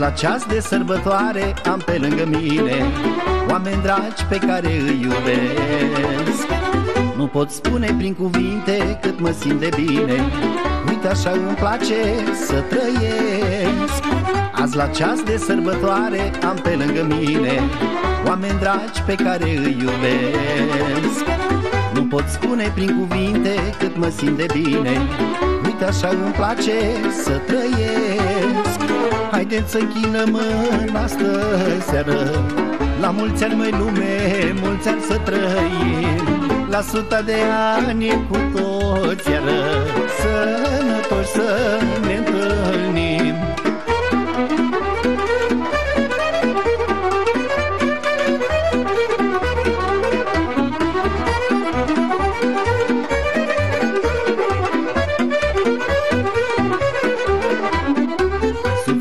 Azi la ceas de sărbătoare am pe lângă mine Oameni dragi pe care îi iubesc. Nu pot spune prin cuvinte cât mă simt de bine. Uite așa îmi place să trăiesc. Azi la ceas de sărbătoare am pe lângă mine Oameni dragi pe care îi iubesc. Nu pot spune prin cuvinte cât mă simt de bine. Uite așa îmi place să trăiesc Haideți să închinăm în astă seară. La mulți ani mai lume, mulți ani să trăim. La suta de ani cu toți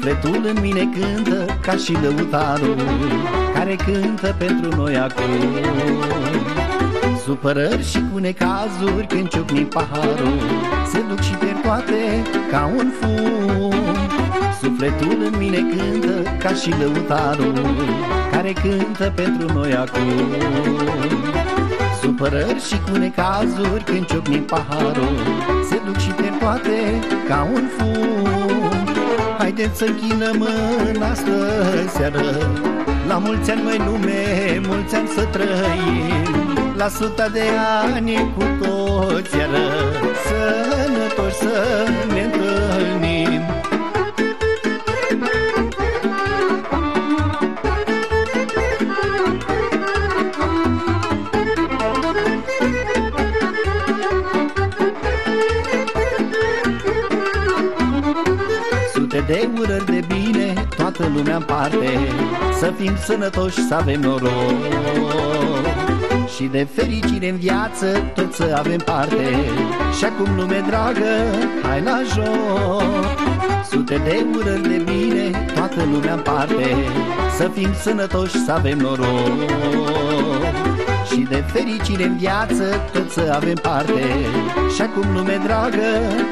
Sufletul în mine cântă ca și lăutarul Care cântă pentru noi acum. Supărări și cu necazuri când ciocni paharul Se duc și pierd toate ca un fum. Sufletul în mine cântă ca și lăutarul Care cântă pentru noi acum. Supărări și cu necazuri când ciocni paharul Se duc și pierd toate ca un fum Haideți să închinăm în astă seară. La mulți ani mai lume, mulți ani să trăim. La suta de ani cu toți iară Sute de urări de bine, toată lumea în parte. Să fim sănătoși, să avem noroc. Și de fericire în viață, tot să avem parte. Și acum lume dragă, hai la joc. Sute de urări de bine, toată lumea în parte. Să fim sănătoși, să avem noroc și de fericire în viață tot să avem parte. Și acum lume dragă,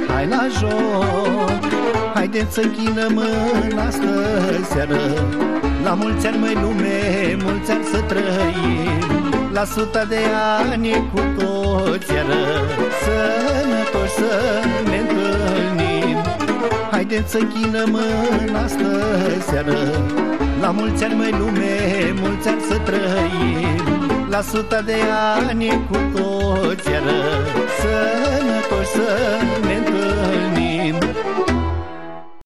hai la joc. Haideți să închinăm în astă seară. La mulți ani mai lume, mulți ani să trăim. La suta de ani cu toți iară. Sănătoși să ne întâlnim. Haideți să închinăm în astă seară. La mulți ani mai lume, mulți ani să trăim La suta de ani cu toți. iară Să